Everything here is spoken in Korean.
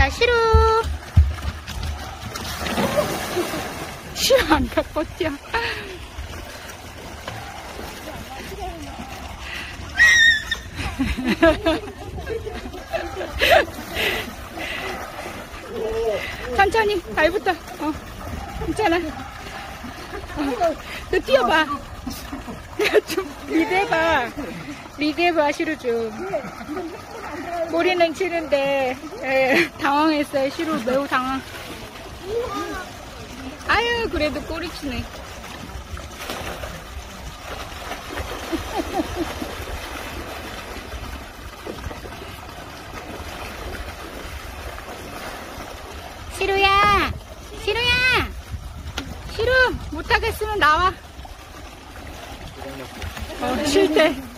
자, 시루. 시루 안 갖고 뛰어. 천천히, 발부터. 어, 괜찮아. 어, 너 뛰어봐. 좀 리드해봐. 리드해봐, 시루 좀. 머리는 치는데, 예, 당황했어요. 시루 매우 당황. 아유, 그래도 꼬리 치네. 시루야! 시루야! 시루! 못하겠으면 나와. 落ち着。